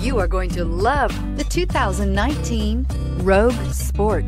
You are going to love the 2019 Rogue Sport.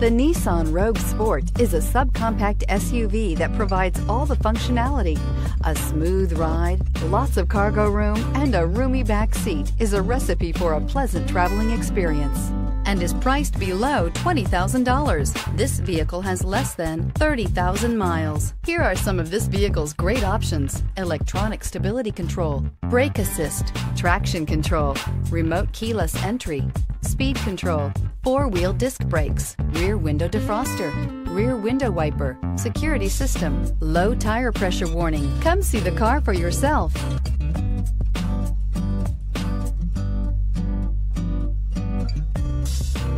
The Nissan Rogue Sport is a subcompact SUV that provides all the functionality. A smooth ride, lots of cargo room, and a roomy back seat is a recipe for a pleasant traveling experience and is priced below $20,000. This vehicle has less than 30,000 miles. Here are some of this vehicle's great options. Electronic stability control, brake assist, traction control, remote keyless entry, speed control, four-wheel disc brakes, rear window defroster, rear window wiper, security system, low tire pressure warning. Come see the car for yourself. Thank you.